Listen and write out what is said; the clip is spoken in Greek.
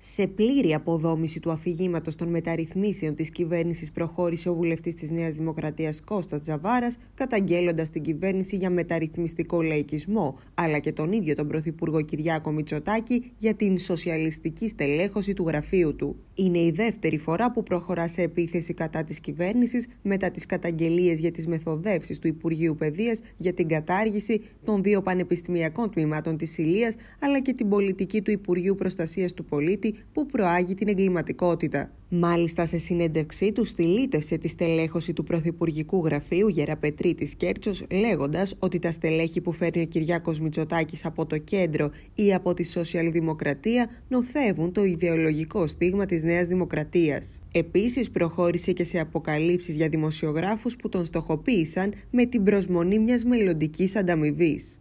Σε πλήρη αποδόμηση του αφηγήματος των μεταρρυθμίσεων της κυβέρνησης, προχώρησε ο βουλευτής της Νέας Δημοκρατίας Κώστας Τζαβάρας, καταγγέλλοντας την κυβέρνηση για μεταρρυθμιστικό λαϊκισμό, αλλά και τον ίδιο τον Πρωθυπουργό Κυριάκο Μητσοτάκη για την σοσιαλιστική στελέχωση του γραφείου του. Είναι η δεύτερη φορά που προχωρά σε επίθεση κατά της κυβέρνησης μετά τις καταγγελίες για τις μεθοδεύσεις του Υπουργείου Παιδείας για την κατάργηση των δύο πανεπιστημιακών τμήματων της Ηλίας, αλλά και την πολιτική του Υπουργείου Προστασίας του Πολίτη που προάγει την εγκληματικότητα. Μάλιστα, σε συνέντευξή του, στηλίτευσε τη στελέχωση του Πρωθυπουργικού Γραφείου Γεραπετρίτης Κέρτσος, λέγοντας ότι τα στελέχη που φέρνει ο Κυριάκος Μητσοτάκης από το κέντρο ή από τη Σοσιαλδημοκρατία νοθεύουν το ιδεολογικό στίγμα της Νέας Δημοκρατίας. Επίσης, προχώρησε και σε αποκαλύψεις για δημοσιογράφους που τον στοχοποίησαν με την προσμονή μιας μελλοντικής ανταμοιβής.